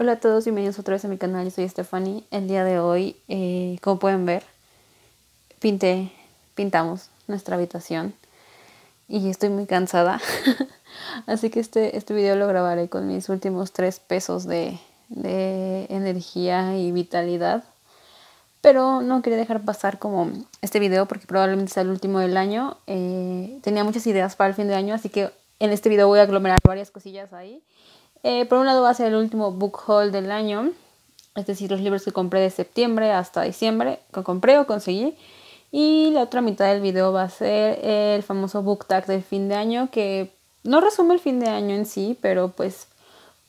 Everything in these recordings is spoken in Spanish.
Hola a todos, bienvenidos otra vez a mi canal, yo soy Stephanie. El día de hoy, eh, como pueden ver, pinté, pintamos nuestra habitación y estoy muy cansada. Así que este, este video lo grabaré con mis últimos tres pesos de, energía y vitalidad. Pero no quería dejar pasar como este video porque probablemente sea el último del año. Eh, tenía muchas ideas para el fin de año, así que en este video voy a aglomerar varias cosillas ahí. Eh, por un lado va a ser el último book haul del año, es decir, los libros que compré de septiembre hasta diciembre, que compré o conseguí. Y la otra mitad del video va a ser el famoso book tag del fin de año, que no resume el fin de año en sí, pero pues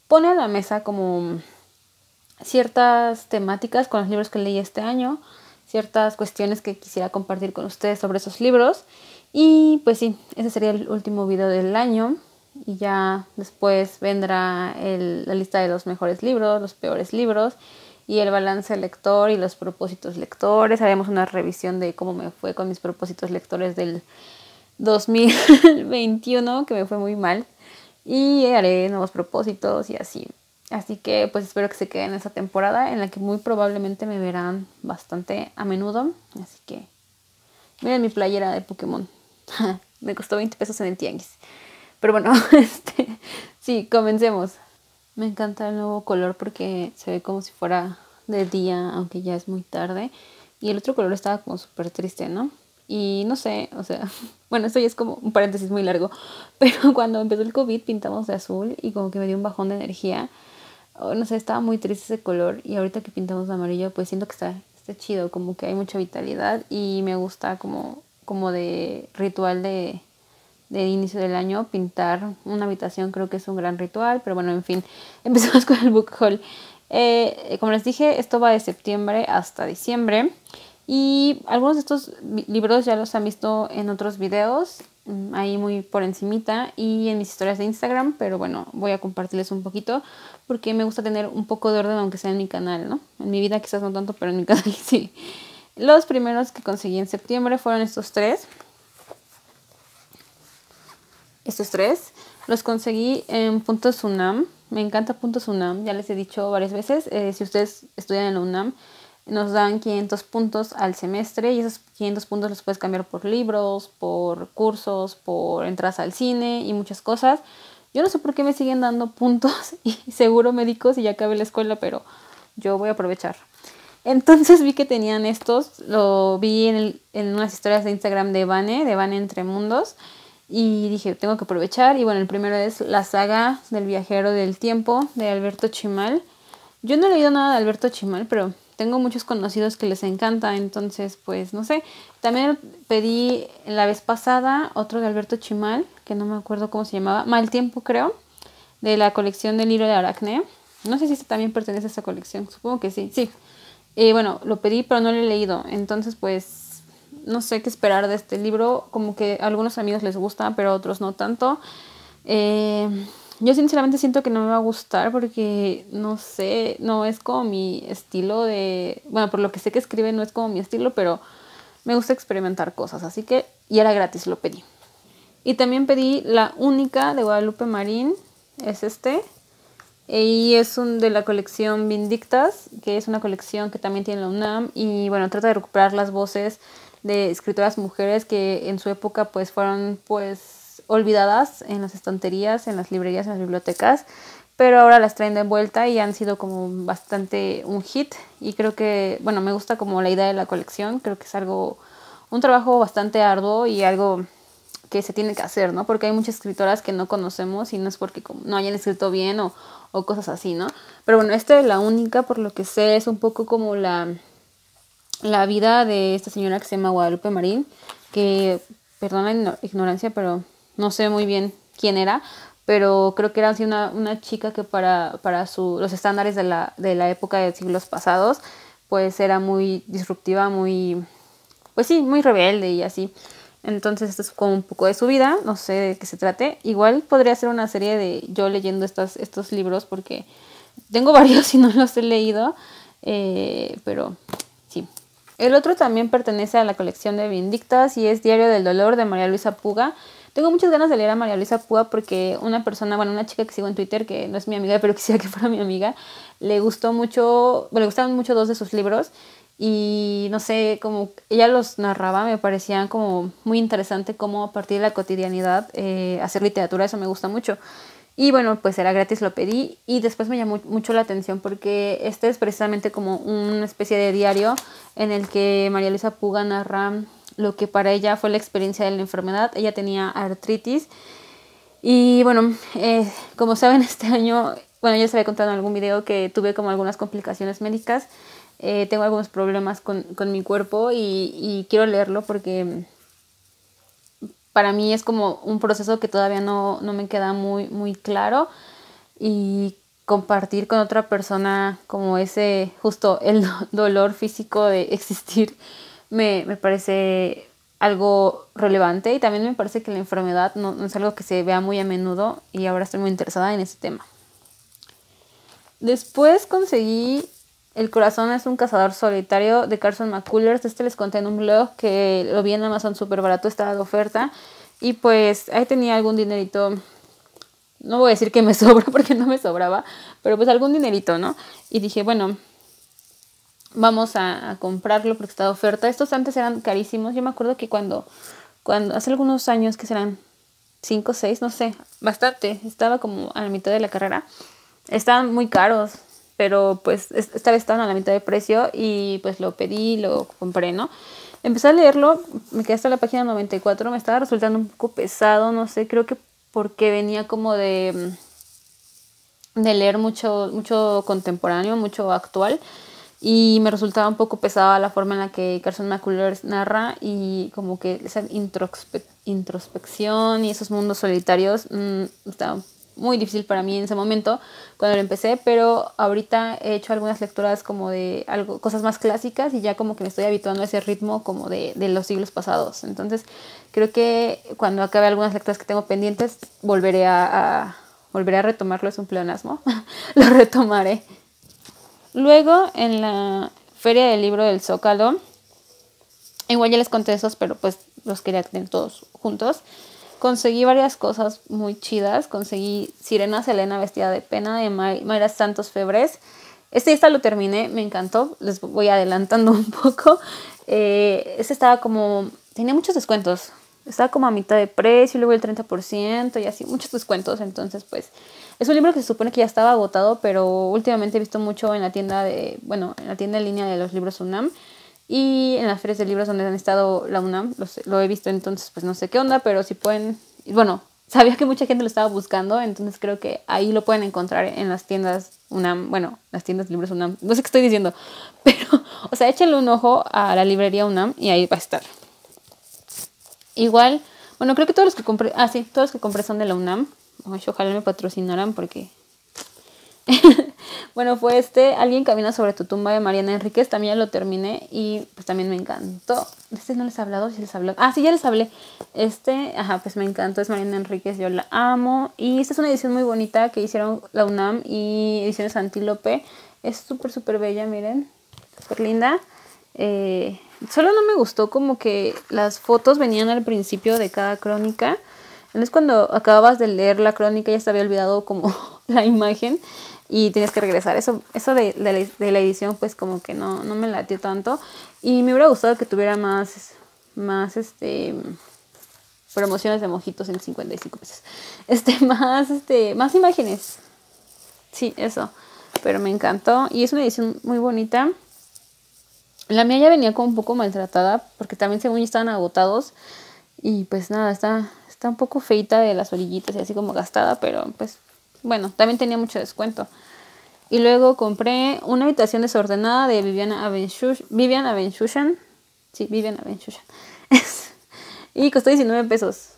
pone a la mesa como ciertas temáticas con los libros que leí este año, ciertas cuestiones que quisiera compartir con ustedes sobre esos libros. Y pues sí, ese sería el último video del año y ya después vendrá la lista de los mejores libros, los peores libros y el balance lector y los propósitos lectores. Haremos una revisión de cómo me fue con mis propósitos lectores del 2021, que me fue muy mal. Y haré nuevos propósitos y así. Así que pues espero que se queden en esa temporada en la que muy probablemente me verán bastante a menudo. Así que miren mi playera de Pokémon. me costó 20 pesos en el tianguis. Pero bueno, este, sí, comencemos. Me encanta el nuevo color porque se ve como si fuera de día, aunque ya es muy tarde. Y el otro color estaba como súper triste, ¿no? Y no sé, o sea, bueno, esto ya es como un paréntesis muy largo, pero cuando empezó el COVID pintamos de azul y como que me dio un bajón de energía. No sé, estaba muy triste ese color y ahorita que pintamos de amarillo pues siento que está, está chido, como que hay mucha vitalidad y me gusta como, como de ritual de, de inicio del año, pintar una habitación creo que es un gran ritual, pero bueno, en fin, empezamos con el book haul. Eh, como les dije, esto va de septiembre hasta diciembre y algunos de estos libros ya los han visto en otros videos, mm, ahí muy por encimita y en mis historias de Instagram, pero bueno, voy a compartirles un poquito porque me gusta tener un poco de orden aunque sea en mi canal, ¿no? En mi vida quizás no tanto, pero en mi canal sí. Los primeros que conseguí en septiembre fueron estos tres estos tres. Los conseguí en Puntos UNAM. Me encanta Puntos UNAM, ya les he dicho varias veces. Eh, si ustedes estudian en la UNAM, nos dan 500 puntos al semestre y esos 500 puntos los puedes cambiar por libros, por cursos, por entradas al cine y muchas cosas. Yo no sé por qué me siguen dando puntos y seguro médicos y ya acabé la escuela, pero yo voy a aprovechar. Entonces vi que tenían estos, lo vi en, en unas historias de Instagram de Vane, de Vane Entre Mundos. Y dije, tengo que aprovechar. Y bueno, el primero es la saga del viajero del tiempo de Alberto Chimal. Yo no he leído nada de Alberto Chimal, pero tengo muchos conocidos que les encanta. Entonces, pues no sé. También pedí la vez pasada otro de Alberto Chimal, que no me acuerdo cómo se llamaba. Mal tiempo, creo. De la colección del libro de Aracne. No sé si este también pertenece a esa colección. Supongo que sí. Sí. Y bueno, lo pedí, pero no lo he leído. Entonces, pues no sé qué esperar de este libro, como que a algunos amigos les gusta, pero a otros no tanto. Eh, yo sinceramente siento que no me va a gustar porque no sé, no es como mi estilo de, bueno, por lo que sé que escribe no es como mi estilo, pero me gusta experimentar cosas, así que, y era gratis, lo pedí. Y también pedí la única de Guadalupe Marín, es este, y es un de la colección Vindictas, que es una colección que también tiene la UNAM, y bueno, trata de recuperar las voces de escritoras mujeres que en su época pues fueron pues olvidadas en las estanterías, en las librerías, en las bibliotecas, pero ahora las traen de vuelta y han sido como bastante un hit y creo que, bueno, me gusta como la idea de la colección, creo que es algo, un trabajo bastante arduo y algo que se tiene que hacer, ¿no? Porque hay muchas escritoras que no conocemos y no es porque no hayan escrito bien o, o cosas así, ¿no? Pero bueno, esta es la única, por lo que sé, es un poco como la la vida de esta señora que se llama Guadalupe Marín, que, perdona la ignorancia, pero no sé muy bien quién era, pero creo que era así una, una chica que para, para su, los estándares de la, de la época de siglos pasados, pues era muy disruptiva, muy, pues sí, muy rebelde y así. Entonces esto es como un poco de su vida, no sé de qué se trate. Igual podría ser una serie de yo leyendo estos, estos libros porque tengo varios y no los he leído, eh, pero el otro también pertenece a la colección de Vindictas y es Diario del Dolor de María Luisa Puga. Tengo muchas ganas de leer a María Luisa Púa porque una persona, bueno, una chica que sigo en Twitter, que no es mi amiga, pero quisiera que fuera mi amiga, le gustó mucho, bueno, le gustaban mucho dos de sus libros y no sé, como ella los narraba, me parecían como muy interesante cómo a partir de la cotidianidad eh, hacer literatura, eso me gusta mucho. Y bueno, pues era gratis, lo pedí y después me llamó mucho la atención porque este es precisamente como una especie de diario en el que María Luisa Puga narra lo que para ella fue la experiencia de la enfermedad. Ella tenía artritis y bueno, eh, como saben este año, bueno, ya se había contado en algún video que tuve como algunas complicaciones médicas. Eh, tengo algunos problemas con, con mi cuerpo y, y quiero leerlo porque para mí es como un proceso que todavía no, me queda muy, muy claro. Y compartir con otra persona como ese justo el dolor físico de existir me, parece algo relevante. Y también me parece que la enfermedad no, no, es algo que se vea muy a menudo. Y ahora estoy muy interesada en ese tema. Después conseguí el corazón es un cazador solitario de Carson McCullers. Este les conté en un blog que lo vi en Amazon súper barato, estaba de oferta. Y pues ahí tenía algún dinerito. No voy a decir que me sobra porque no me sobraba, pero pues algún dinerito, ¿no? Y dije, bueno, vamos a, comprarlo porque está de oferta. Estos antes eran carísimos. Yo me acuerdo que cuando, cuando hace algunos años que serán 5 o 6, no sé, bastante. Estaba como a la mitad de la carrera. Estaban muy caros pero pues esta vez estaban a la mitad de precio y pues lo pedí, lo compré, ¿no? Empecé a leerlo, me quedé hasta la página 94, me estaba resultando un poco pesado, no sé, creo que porque venía como de, de leer mucho, mucho contemporáneo, mucho actual y me resultaba un poco pesada la forma en la que Carson McCullers narra y como que esa introspección y esos mundos solitarios mmm, muy difícil para mí en ese momento cuando lo empecé, pero ahorita he hecho algunas lecturas como de algo, cosas más clásicas y ya como que me estoy habituando a ese ritmo como de, de los siglos pasados. Entonces creo que cuando acabe algunas lecturas que tengo pendientes volveré a, volveré a retomarlo, es un pleonasmo, lo retomaré. Luego en la Feria del Libro del Zócalo, igual ya les conté esos, pero pues los quería tener todos juntos conseguí varias cosas muy chidas. Conseguí Sirena Selena vestida de pena de Mayra Santos Febres. Este esta lo terminé, me encantó. Les voy adelantando un poco. Eh, este estaba como. Tenía muchos descuentos. Estaba como a mitad de precio, luego el 30% y así, muchos descuentos. Entonces, pues, es un libro que se supone que ya estaba agotado, pero últimamente he visto mucho en la tienda de. Bueno, en la tienda en línea de los libros UNAM y en las ferias de libros donde han estado la UNAM, lo he visto entonces, pues no sé qué onda, pero si pueden, bueno, sabía que mucha gente lo estaba buscando, entonces creo que ahí lo pueden encontrar en las tiendas UNAM, bueno, las tiendas de libros UNAM, no sé qué estoy diciendo, pero, o sea, échenle un ojo a la librería UNAM y ahí va a estar. Igual, bueno, creo que todos los que compré, ah, sí, todos los que compré son de la UNAM, ojalá me patrocinaran porque bueno, fue este, Alguien camina sobre tu tumba de Mariana Enríquez, también ya lo terminé y pues también me encantó. Este no les he hablado, sí les hablé. Ah, sí, ya les hablé. Este, ajá, pues me encantó, es Mariana Enríquez, yo la amo. Y esta es una edición muy bonita que hicieron la UNAM y Ediciones Antílope. Es súper, súper bella, miren, súper linda. Eh, solo no me gustó como que las fotos venían al principio de cada crónica. Entonces cuando acababas de leer la crónica ya se había olvidado como la imagen y tienes que regresar. Eso, eso de, de, la edición pues como que no, no me latió tanto y me hubiera gustado que tuviera más, más este promociones de mojitos en 55 pesos. Este, más, este, más imágenes. Sí, eso. Pero me encantó. Y es una edición muy bonita. La mía ya venía como un poco maltratada. Porque también según estaban agotados. Y pues nada, está, está un poco feita de las orillitas y así como gastada. Pero pues bueno, también tenía mucho descuento. Y luego compré una habitación desordenada de Viviana. Vivian Abenshushan. Sí, Vivian Abenshushan. y costó 19 pesos.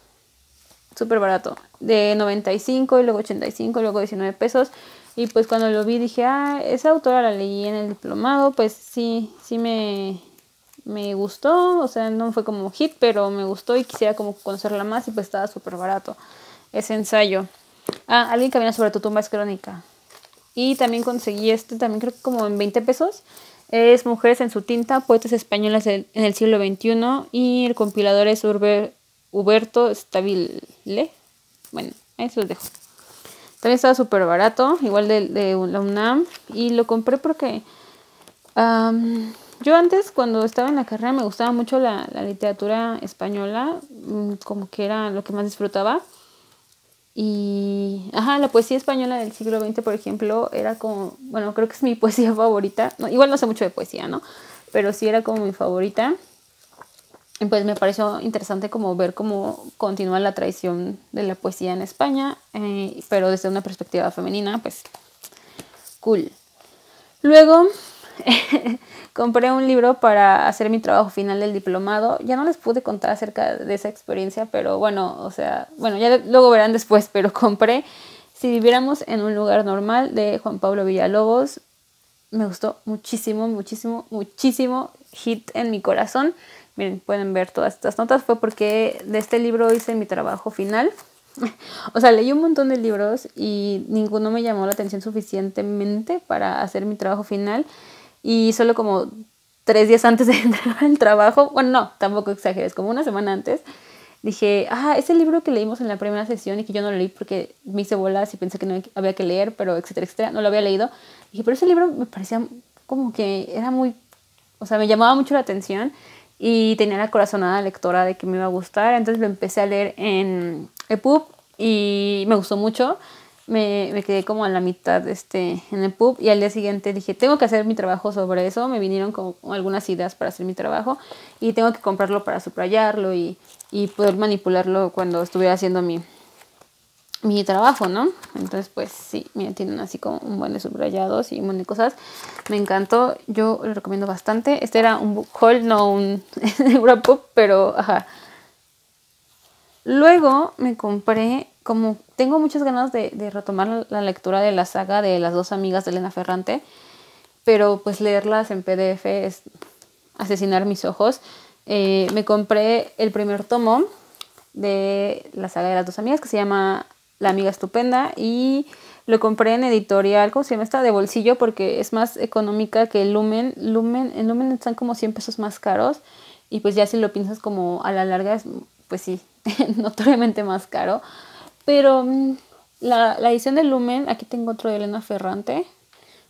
Súper barato. De 95 y luego 85 y luego 19 pesos. Y pues cuando lo vi dije, ah, esa autora la leí en el diplomado. Pues sí, sí me, me gustó. O sea, no fue como hit, pero me gustó y quisiera como conocerla más. Y pues estaba súper barato. Ese ensayo. Ah, alguien camina sobre tu tumba es crónica. Y también conseguí este, también creo que como en 20 pesos. Es Mujeres en su tinta, poetas españolas en el siglo XXI. Y el compilador es Huberto Stabile. Bueno, ahí se los dejo. También estaba súper barato, igual de, de, la UNAM. Y lo compré porque yo antes, cuando estaba en la carrera, me gustaba mucho la, la literatura española, mm, como que era lo que más disfrutaba. Y, ajá, la poesía española del siglo XX, por ejemplo, era como, bueno, creo que es mi poesía favorita. Igual no sé mucho de poesía, ¿no? Pero sí era como mi favorita. Y pues me pareció interesante como ver cómo continúa la tradición de la poesía en España, eh, pero desde una perspectiva femenina, pues cool. Luego compré un libro para hacer mi trabajo final del diplomado. Ya no les pude contar acerca de esa experiencia, pero bueno, o sea, bueno, ya luego verán después, pero compré Si viviéramos en un lugar normal de Juan Pablo Villalobos. Me gustó muchísimo, muchísimo, muchísimo. Hit en mi corazón. Miren, pueden ver todas estas notas. Fue porque de este libro hice mi trabajo final. o sea, leí un montón de libros y ninguno me llamó la atención suficientemente para hacer mi trabajo final. Y solo como tres días antes de entregar el trabajo, bueno, no, tampoco exageres, como una semana antes, dije, ah, ese libro que leímos en la primera sesión y que yo no lo leí porque me hice bolas y pensé que no había que leer, pero etcétera, etcétera, no lo había leído. Dije, pero ese libro me parecía como que era muy, o sea, me llamaba mucho la atención y tenía la corazonada lectora de que me iba a gustar, entonces lo empecé a leer en EPUB y me gustó mucho me, quedé como a la mitad este, en el pub y al día siguiente dije, tengo que hacer mi trabajo sobre eso, me vinieron como algunas ideas para hacer mi trabajo y tengo que comprarlo para subrayarlo y, y poder manipularlo cuando estuviera haciendo mi, mi trabajo, ¿no? Entonces, pues sí, mira, tienen así como un buen de subrayados y un buen de cosas. Me encantó, yo lo recomiendo bastante. Este era un book haul, no un up, pero ajá. Luego me compré como tengo muchas ganas de, retomar la lectura de la saga de las dos amigas de Elena Ferrante, pero pues leerlas en PDF es asesinar mis ojos. Eh, me compré el primer tomo de la saga de las dos amigas que se llama La amiga estupenda y lo compré en editorial, ¿cómo se llama esta? De bolsillo porque es más económica que Lumen. Lumen en Lumen están como 100 pesos más caros y pues ya si lo piensas como a la larga es pues sí, notoriamente más caro. Pero mm, la, edición de Lumen, aquí tengo otro de Elena Ferrante,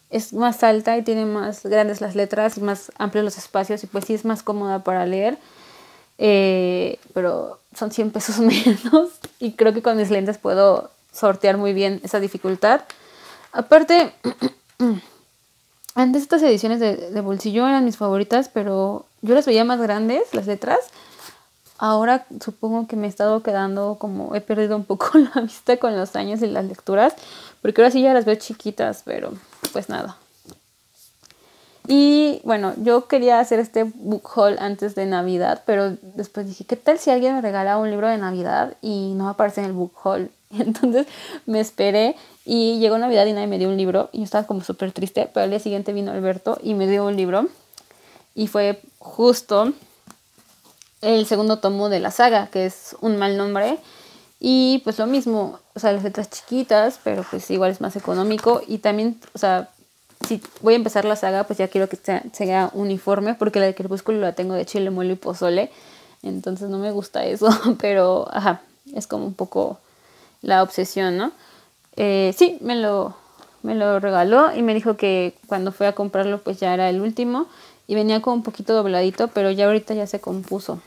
es más alta y tiene más grandes las letras y más amplios los espacios y pues sí es más cómoda para leer. Eh, pero son 100 pesos menos y creo que con mis lentes puedo sortear muy bien esa dificultad. Aparte, antes estas ediciones de, de bolsillo eran mis favoritas, pero yo las veía más grandes, las letras, Ahora supongo que me he estado quedando como he perdido un poco la vista con los años y las lecturas, porque ahora sí ya las veo chiquitas, pero pues nada. Y bueno, yo quería hacer este book haul antes de Navidad, pero después dije, ¿qué tal si alguien me regala un libro de Navidad y no aparece en el book haul? entonces me esperé y llegó Navidad y nadie me dio un libro y yo estaba como súper triste, pero al día siguiente vino Alberto y me dio un libro y fue justo el segundo tomo de la saga, que es un mal nombre. Y pues lo mismo, o sea, las letras chiquitas, pero pues igual es más económico. Y también, o sea, si voy a empezar la saga, pues ya quiero que sea, uniforme, porque la de Crepúsculo la tengo de chile, mole y pozole. Entonces no me gusta eso, pero ajá, es como un poco la obsesión, ¿no? Eh, sí, me lo, me lo regaló y me dijo que cuando fue a comprarlo, pues ya era el último. Y venía como un poquito dobladito, pero ya ahorita ya se compuso.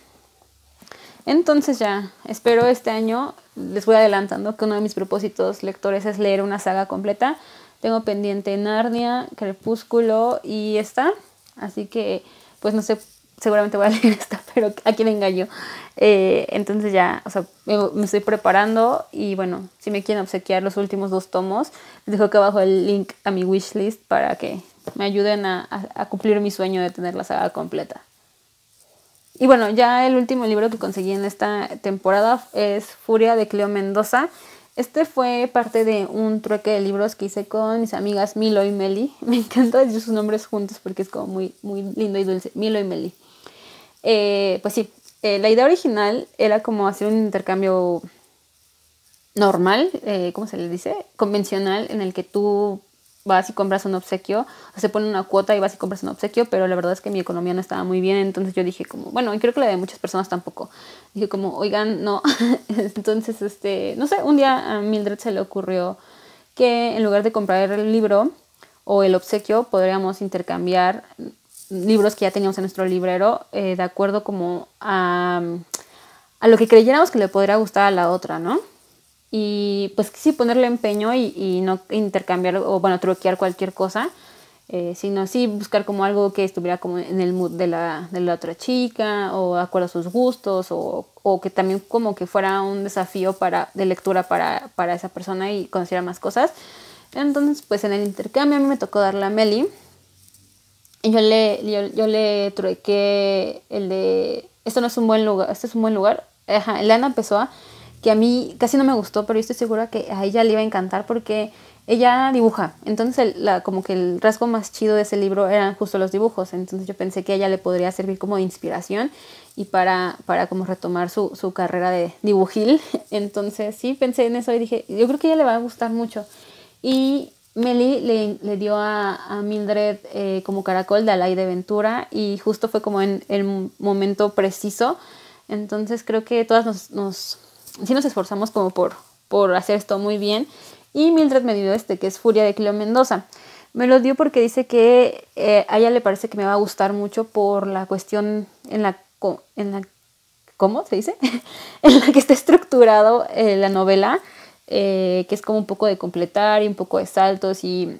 Entonces ya, espero este año, les voy adelantando que uno de mis propósitos lectores es leer una saga completa. Tengo pendiente Narnia, Crepúsculo y esta. Así que, pues no sé, seguramente voy a leer esta, pero ¿a quién engaño? Eh, entonces ya, o sea, me, estoy preparando y bueno, si me quieren obsequiar los últimos dos tomos, les dejo acá abajo el link a mi wishlist para que me ayuden a cumplir mi sueño de tener la saga completa. Y bueno, ya el último libro que conseguí en esta temporada es Furia de Cleo Mendoza. Este fue parte de un trueque de libros que hice con mis amigas Milo y Meli. Me encanta decir sus nombres juntos porque es como muy, muy lindo y dulce. Milo y Meli. Eh, pues sí, eh, la idea original era como hacer un intercambio normal, eh, ¿cómo se le dice? Convencional, en el que tú vas y compras un obsequio, se pone una cuota y vas y compras un obsequio, pero la verdad es que mi economía no estaba muy bien, entonces yo dije como, bueno, y creo que la de muchas personas tampoco. Dije como, oigan, no. entonces, este, no sé, un día a Mildred se le ocurrió que en lugar de comprar el libro o el obsequio, podríamos intercambiar libros que ya teníamos en nuestro librero eh, de acuerdo como a, a lo que creyéramos que le podría gustar a la otra, ¿no? Y pues sí ponerle empeño y, no intercambiar o bueno truquear cualquier cosa eh, sino sí buscar como algo que estuviera como en el mood de la, de la otra chica o de acuerdo a sus gustos o, o, que también como que fuera un desafío para, de lectura para, para esa persona y conociera más cosas entonces pues en el intercambio a mí me tocó darle a Meli y yo le, yo, yo le truqué el de esto no es un buen lugar, este es un buen lugar. Ajá, Elena empezó a que a mí casi no me gustó, pero yo estoy segura que a ella le iba a encantar porque ella dibuja. Entonces, la, como que el rasgo más chido de ese libro eran justo los dibujos. Entonces, yo pensé que a ella le podría servir como de inspiración y para, para como retomar su, su carrera de dibujil. Entonces, sí, pensé en eso y dije, yo creo que a ella le va a gustar mucho. Y Meli le, le dio a, a Mildred eh, como caracol de Alay de Ventura y justo fue como en el momento preciso. Entonces creo que todas nos, nos sí nos esforzamos como por, por hacer esto muy bien. Y Mildred me dio este, que es Furia de Cleo Mendoza. Me lo dio porque dice que eh, a ella le parece que me va a gustar mucho por la cuestión en la, en la ¿cómo se dice? en la que está estructurado eh, la novela, eh, que es como un poco de completar y un poco de saltos y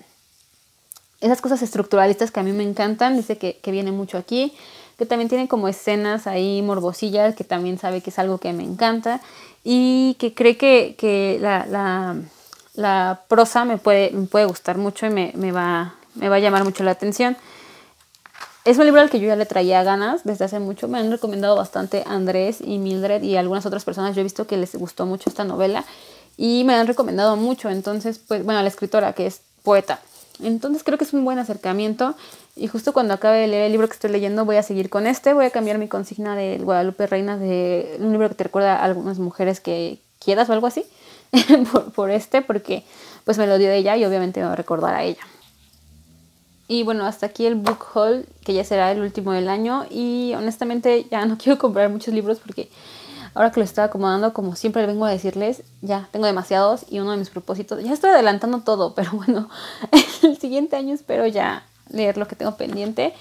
esas cosas estructuralistas que a mí me encantan, dice que, que viene mucho aquí, que también tiene como escenas ahí morbosillas, que también sabe que es algo que me encanta y que cree que, la, prosa me puede, puede gustar mucho y me, va, me va a llamar mucho la atención. Es un libro al que yo ya le traía ganas desde hace mucho. Me han recomendado bastante Andrés y Mildred y algunas otras personas. Yo he visto que les gustó mucho esta novela y me han recomendado mucho. Entonces, pues, bueno, la escritora que es poeta. Entonces creo que es un buen acercamiento y justo cuando acabe de leer el libro que estoy leyendo voy a seguir con este, voy a cambiar mi consigna de Guadalupe Reina de un libro que te recuerda a algunas mujeres que quieras o algo así por, este porque pues me lo dio ella y obviamente me va a recordar a ella. Y bueno, hasta aquí el book haul que ya será el último del año y honestamente ya no quiero comprar muchos libros porque ahora que lo estoy acomodando, como siempre vengo a decirles, ya tengo demasiados y uno de mis propósitos, ya estoy adelantando todo, pero bueno, el siguiente año espero ya leer lo que tengo pendiente.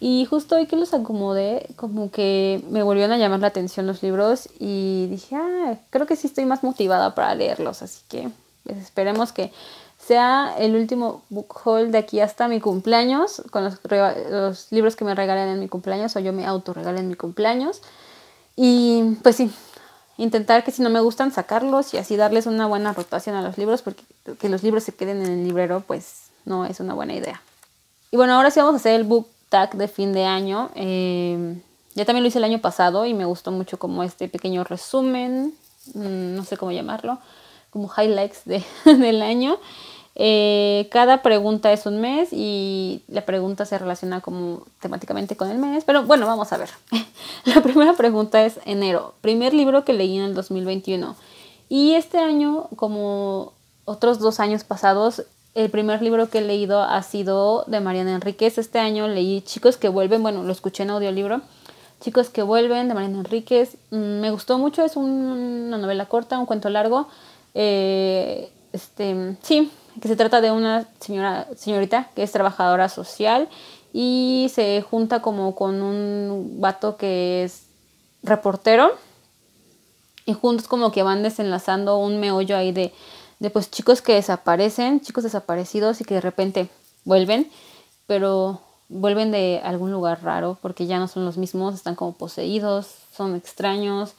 Y justo hoy que los acomodé, como que me volvieron a llamar la atención los libros y dije, ah, creo que sí estoy más motivada para leerlos, así que pues, esperemos que sea el último book haul de aquí hasta mi cumpleaños, con los, libros que me regalen en mi cumpleaños o yo me autorregalen en mi cumpleaños. Y pues sí, intentar que si no me gustan sacarlos y así darles una buena rotación a los libros, porque que los libros se queden en el librero, pues no es una buena idea. Y bueno, ahora sí vamos a hacer el book tag de fin de año. Eh, ya también lo hice el año pasado y me gustó mucho como este pequeño resumen, mm, no sé cómo llamarlo, como highlights de, del año. Eh, cada pregunta es un mes y la pregunta se relaciona como temáticamente con el mes. Pero bueno, vamos a ver. la primera pregunta es enero, primer libro que leí en el 2021. Y este año, como otros dos años pasados, el primer libro que he leído ha sido de Mariana Enríquez. Este año leí Chicos que vuelven, bueno, lo escuché en audiolibro. Chicos que vuelven de Mariana Enríquez. Mm, me gustó mucho, es una novela corta, un cuento largo. Eh, este, sí, que se trata de una señora, señorita que es trabajadora social y se junta como con un vato que es reportero y juntos como que van desenlazando un meollo ahí de, de pues chicos que desaparecen, chicos desaparecidos y que de repente vuelven, pero vuelven de algún lugar raro porque ya no son los mismos, están como poseídos, son extraños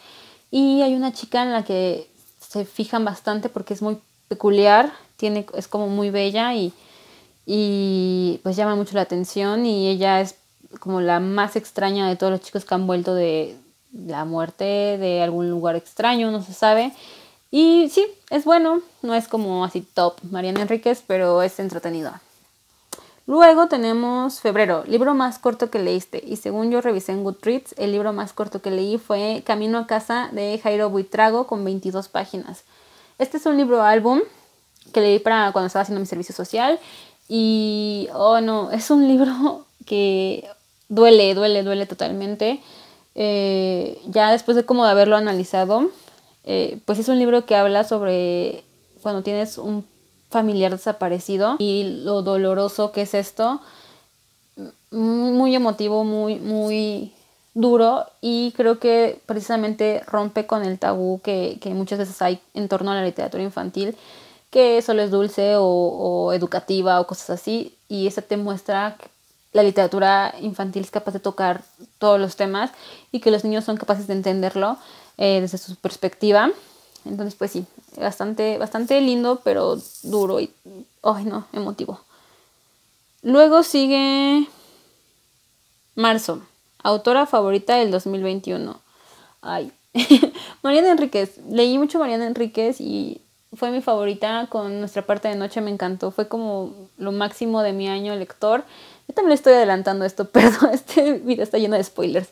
y hay una chica en la que se fijan bastante porque es muy peculiar, tiene, es como muy bella y, y pues llama mucho la atención y ella es como la más extraña de todos los chicos que han vuelto de la muerte de algún lugar extraño, no se sabe. Y sí, es bueno, no es como así top Mariana Enríquez, pero es entretenido. Luego tenemos febrero, libro más corto que leíste. Y según yo revisé en Goodreads, el libro más corto que leí fue Camino a casa de Jairo Buitrago con 22 páginas. Este es un libro álbum que leí para cuando estaba haciendo mi servicio social Y, oh no, es un libro que duele, duele, duele totalmente. Eh, ya después de como de haberlo analizado, eh, pues es un libro que habla sobre cuando tienes un familiar desaparecido y lo doloroso que es esto. Muy emotivo, muy, muy duro y creo que precisamente rompe con el tabú que, muchas veces hay en torno a la literatura infantil, que solo es dulce o, educativa o cosas así, y esa te muestra que la literatura infantil es capaz de tocar todos los temas y que los niños son capaces de entenderlo eh, desde su perspectiva. Entonces, pues sí, bastante, bastante lindo, pero duro y, ay no, emotivo. Luego sigue marzo. Autora favorita del 2021. Ay. Mariana Enríquez. Leí mucho Mariana Enríquez y fue mi favorita con nuestra parte de noche. Me encantó. Fue como lo máximo de mi año lector. Yo también estoy adelantando esto, perdón. Este video está lleno de spoilers.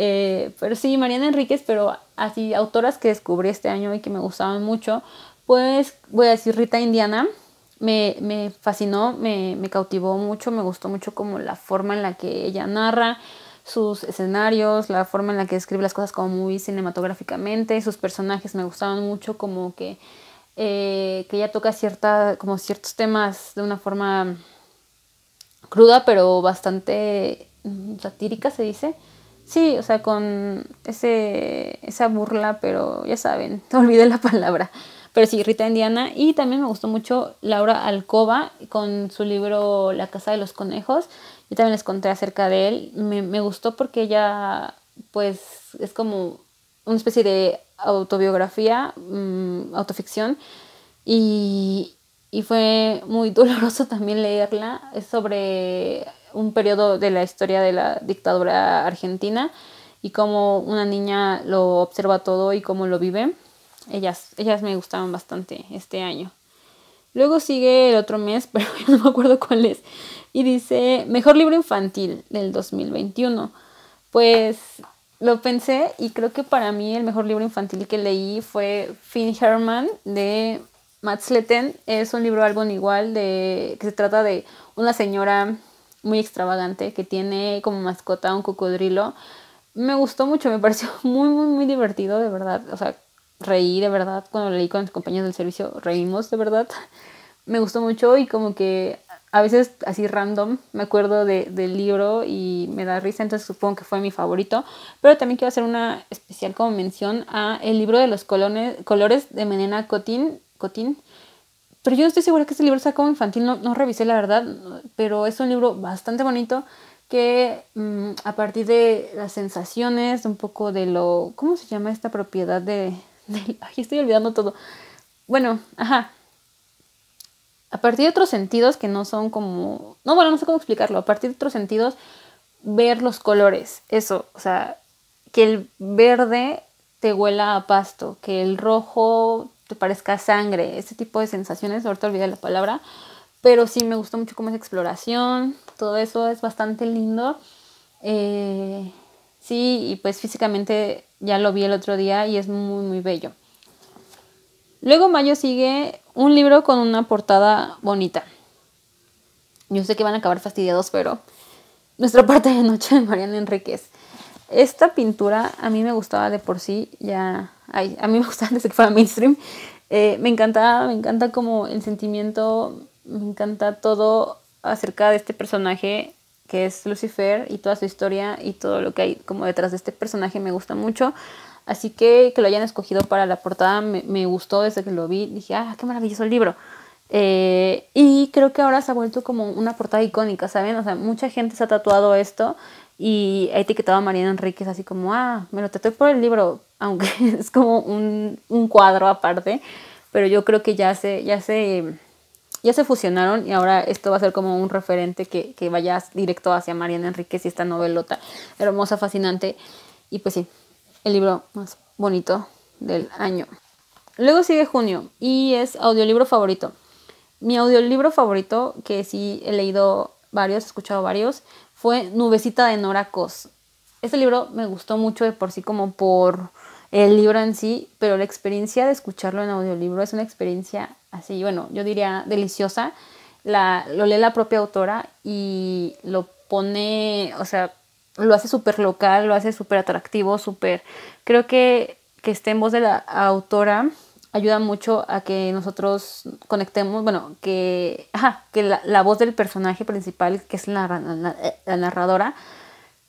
Eh, pero sí, Mariana Enríquez, pero así, autoras que descubrí este año y que me gustaban mucho. Pues voy a decir Rita Indiana. Me, me fascinó, me, cautivó mucho, me gustó mucho como la forma en la que ella narra sus escenarios, la forma en la que escribe las cosas como muy cinematográficamente, sus personajes me gustaban mucho, como que, eh, que ella toca cierta, como ciertos temas de una forma cruda, pero bastante mm, satírica, se dice. Sí, o sea, con ese, esa burla, pero ya saben, olvidé la palabra. Pero sí, Rita Indiana. Y también me gustó mucho Laura Alcoba con su libro La Casa de los Conejos. Yo también les conté acerca de él. Me, gustó porque ella, pues, es como una especie de autobiografía, mm, autoficción. Y, y fue muy doloroso también leerla. Es sobre un periodo de la historia de la dictadura argentina y cómo una niña lo observa todo y cómo lo vive. Ellas, ellas me gustaban bastante este año. Luego sigue el otro mes, pero no me acuerdo cuál es. Y dice, mejor libro infantil del 2021. Pues lo pensé y creo que para mí el mejor libro infantil que leí fue Finn Herman de Matt Sletten. Es un libro álbum igual de que se trata de una señora muy extravagante que tiene como mascota un cocodrilo. Me gustó mucho, me pareció muy, muy, muy divertido, de verdad. O sea, reí de verdad cuando leí con mis compañeros del servicio, reímos de verdad. Me gustó mucho y como que a veces así random me acuerdo de, del libro y me da risa, entonces supongo que fue mi favorito. Pero también quiero hacer una especial como mención a el libro de los colones, colores de Menena Cotín, Cotín. Pero yo no estoy segura que este libro sea como infantil, no, no revisé la verdad, pero es un libro bastante bonito que mm, a partir de las sensaciones, un poco de lo, ¿cómo se llama esta propiedad de, ay, estoy olvidando todo. Bueno, ajá. A partir de otros sentidos que no son como... No, bueno, no sé cómo explicarlo. A partir de otros sentidos, ver los colores. Eso, o sea, que el verde te huela a pasto, que el rojo te parezca sangre, ese tipo de sensaciones, ahorita olvidé la palabra, pero sí me gustó mucho cómo es exploración, todo eso es bastante lindo. Eh, sí, y pues físicamente ya lo vi el otro día y es muy, muy bello. Luego mayo sigue un libro con una portada bonita. Yo sé que van a acabar fastidiados, pero nuestra parte de noche de Mariana Enríquez. Esta pintura a mí me gustaba de por sí, ya, ay, a mí me gustaba desde que fuera mainstream. Eh, me encanta, me encanta como el sentimiento, me encanta todo acerca de este personaje que es Lucifer y toda su historia y todo lo que hay como detrás de este personaje me gusta mucho. Así que que lo hayan escogido para la portada me, gustó desde que lo vi. Dije, ah, qué maravilloso el libro. Eh, y creo que ahora se ha vuelto como una portada icónica, ¿saben? O sea, mucha gente se ha tatuado esto y ha etiquetado a Mariana Enríquez así como, ah, me lo tatué por el libro, aunque es como un, un cuadro aparte. Pero yo creo que ya se, ya se ya se fusionaron y ahora esto va a ser como un referente que, que vaya directo hacia Mariana Enríquez y esta novelota hermosa, fascinante. Y pues sí, el libro más bonito del año. Luego sigue junio y es audiolibro favorito. Mi audiolibro favorito, que sí he leído varios, he escuchado varios, fue Nubecita de Nora Cos. Este libro me gustó mucho de por sí como por el libro en sí, pero la experiencia de escucharlo en audiolibro es una experiencia así, bueno, yo diría deliciosa. la, lo lee la propia autora y lo pone, o sea, lo hace súper local, lo hace súper atractivo, súper... Creo que, que esté en voz de la autora ayuda mucho a que nosotros conectemos, bueno, que, ajá, que la, voz del personaje principal, que es la, la, narradora,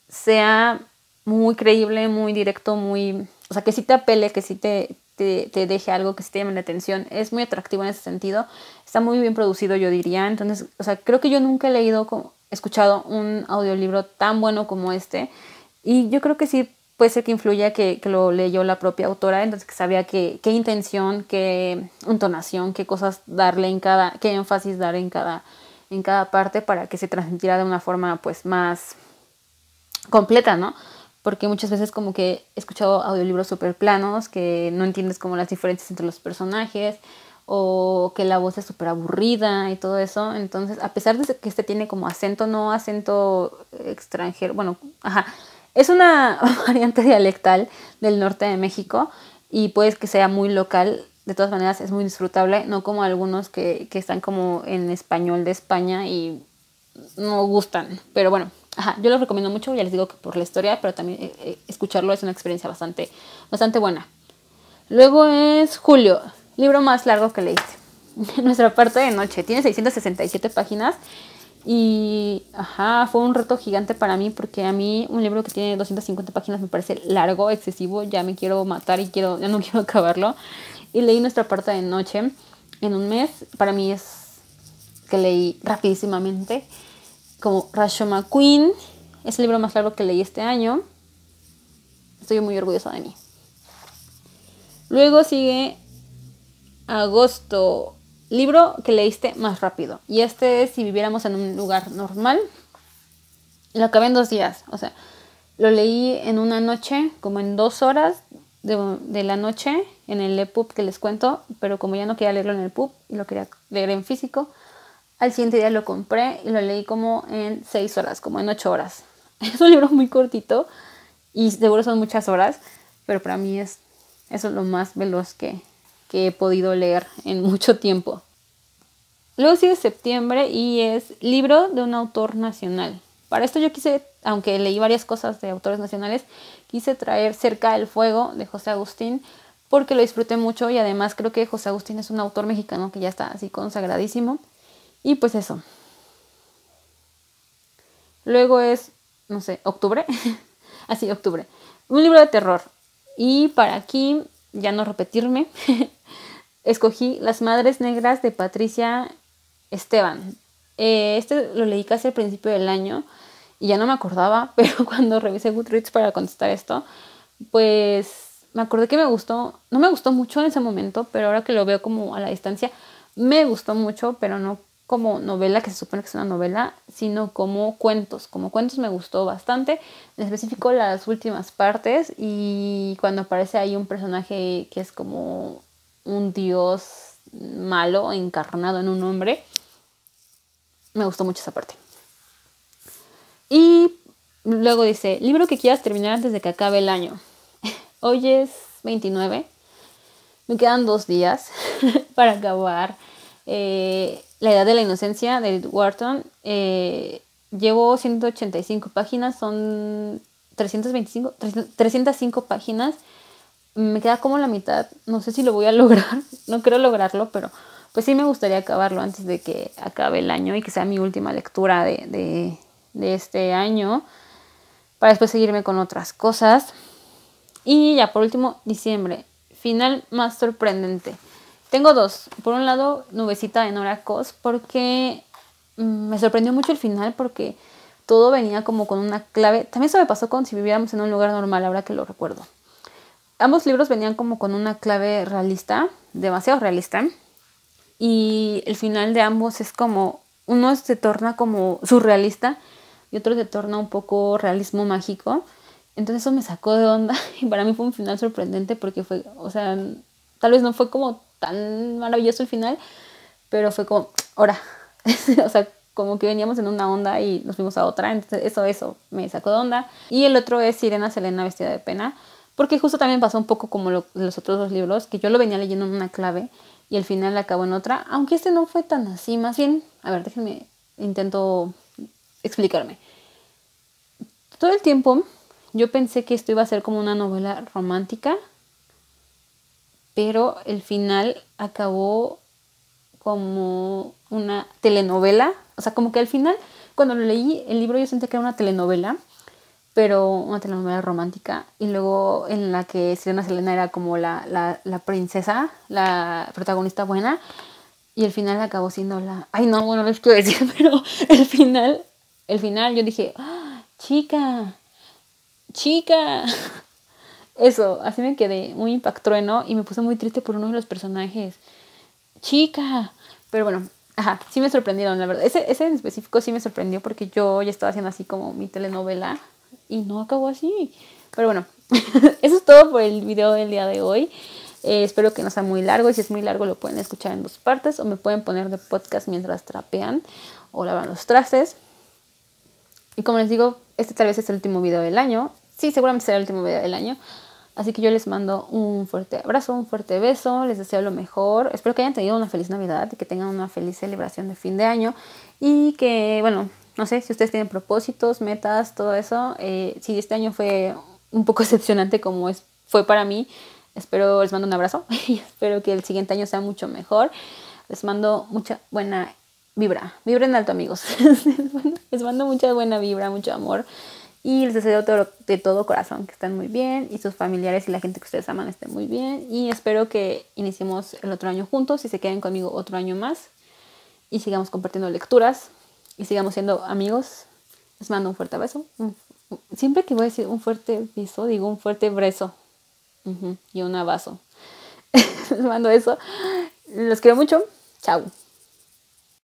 sea muy creíble, muy directo, muy... O sea, que sí te apele, que sí te, te, te, deje algo, que sí te llame la atención. Es muy atractivo en ese sentido. Está muy bien producido, yo diría. Entonces, o sea, creo que yo nunca he leído, escuchado un audiolibro tan bueno como este. Y yo creo que sí puede ser que influya que, que, lo leyó la propia autora, entonces que sabía qué, qué intención, qué entonación, qué cosas darle en cada, qué énfasis dar en cada, en cada parte para que se transmitiera de una forma pues más completa, ¿no? Porque muchas veces como que he escuchado audiolibros súper planos, que no entiendes como las diferencias entre los personajes, o que la voz es súper aburrida y todo eso. Entonces, a pesar de que este tiene como acento, no acento extranjero, bueno, ajá, es una variante dialectal del norte de México y puede que sea muy local. De todas maneras es muy disfrutable, no como algunos que, están como en español de España y no gustan. Pero bueno, ajá, yo los recomiendo mucho, ya les digo que por la historia, pero también eh, eh, escucharlo es una experiencia bastante, bastante buena. Luego es Julio, libro más largo que leíste. Nuestra parte de noche tiene 667 páginas y, ajá, fue un reto gigante para mí porque a mí un libro que tiene 250 páginas me parece largo, excesivo, ya me quiero matar y quiero, ya no quiero acabarlo. Y leí nuestra parte de noche en un mes. Para mí es que leí rapidísimamente. Como Rashoma Queen, es el libro más largo que leí este año. Estoy muy orgullosa de mí. Luego sigue agosto libro que leíste más rápido. Y este es si viviéramos en un lugar normal. Lo acabé en dos días. O sea, lo leí en una noche, como en dos horas de, la noche, en el EPUB que les cuento. Pero como ya no quería leerlo en el PUB y lo quería leer en físico, al siguiente día lo compré y lo leí como en seis horas, como en ocho horas. Es un libro muy cortito y seguro son muchas horas, pero para mí es eso es lo más veloz que, que he podido leer en mucho tiempo. Luego sigue septiembre y es libro de un autor nacional. Para esto yo quise, aunque leí varias cosas de autores nacionales, quise traer Cerca del Fuego de José Agustín porque lo disfruté mucho y además creo que José Agustín es un autor mexicano que ya está así consagradísimo. Y pues eso. Luego es, no sé, octubre. así, octubre. Un libro de terror. Y para aquí, ya no repetirme, escogí Las Madres Negras de Patricia Esteban. Eh, este lo leí casi al principio del año y ya no me acordaba, pero cuando revisé Goodreads para contestar esto, pues me acordé que me gustó, no me gustó mucho en ese momento, pero ahora que lo veo como a la distancia, me gustó mucho, pero no como novela, que se supone que es una novela, sino como cuentos. Como cuentos me gustó bastante, en específico las últimas partes y cuando aparece ahí un personaje que es como un dios malo encarnado en un hombre. Me gustó mucho esa parte. Y luego dice, libro que quieras terminar antes de que acabe el año. Hoy es 29. Me quedan dos días para acabar eh, La Edad de la Inocencia de Wharton. Eh, llevo 185 páginas, son 325, 305 páginas me queda como la mitad, no sé si lo voy a lograr, no creo lograrlo, pero pues sí me gustaría acabarlo antes de que acabe el año y que sea mi última lectura de, este año, para después seguirme con otras cosas. Y ya por último, diciembre, final más sorprendente. Tengo dos. Por un lado, Nubecita de Nora Cos, porque mm, me sorprendió mucho el final, porque todo venía como con una clave. También eso me pasó con si viviéramos en un lugar normal, ahora que lo recuerdo ambos libros venían como con una clave realista, demasiado realista. Y el final de ambos es como, uno se torna como surrealista y otro se torna un poco realismo mágico. Entonces eso me sacó de onda y para mí fue un final sorprendente porque fue, o sea, tal vez no fue como tan maravilloso el final, pero fue como, ahora, o sea, como que veníamos en una onda y nos fuimos a otra, entonces eso, eso me sacó de onda. Y el otro es Sirena Selena vestida de pena, porque justo también pasó un poco como los otros dos libros, que yo lo venía leyendo en una clave y el final acabó en otra, aunque este no fue tan así, más bien, a ver, déjenme, intento explicarme. Todo el tiempo yo pensé que esto iba a ser como una novela romántica, pero el final acabó como una telenovela, o sea, como que al final, cuando lo leí el libro yo sentí que era una telenovela, pero una telenovela romántica, y luego en la que Selena Selena era como la, la, princesa, la protagonista buena, y el final acabó siendo la... Ay, no, bueno, les quiero decir, pero el final, el final yo dije, ¡Ah, chica, chica. Eso, así me quedé muy impactrueno y me puse muy triste por uno de los personajes. Chica. Pero bueno, ajá, sí me sorprendieron, la verdad. Ese, ese en específico sí me sorprendió porque yo ya estaba haciendo así como mi telenovela y no acabó así. Pero bueno, eso es todo por el video del día de hoy. Eh, espero que no sea muy largo y si es muy largo lo pueden escuchar en dos partes o me pueden poner de podcast mientras trapean o lavan los trastes. Y como les digo, este tal vez es el último video del año. Sí, seguramente será el último video del año. Así que yo les mando un fuerte abrazo, un fuerte beso, les deseo lo mejor. Espero que hayan tenido una feliz Navidad y que tengan una feliz celebración de fin de año. Y que, bueno, no sé si ustedes tienen propósitos, metas, todo eso. Eh, si este año fue un poco excepcionante como es, fue para mí, espero les mando un abrazo y espero que el siguiente año sea mucho mejor. Les mando mucha buena vibra. Vibra en alto, amigos. les mando mucha buena vibra, mucho amor. Y les deseo de todo corazón que estén muy bien y sus familiares y la gente que ustedes aman estén muy bien. Y espero que iniciemos el otro año juntos y se queden conmigo otro año más. Y sigamos compartiendo lecturas y sigamos siendo amigos. Les mando un fuerte beso. Siempre que voy a decir un fuerte beso, digo un fuerte beso. y un abrazo. Les mando eso. Los quiero mucho. Chao.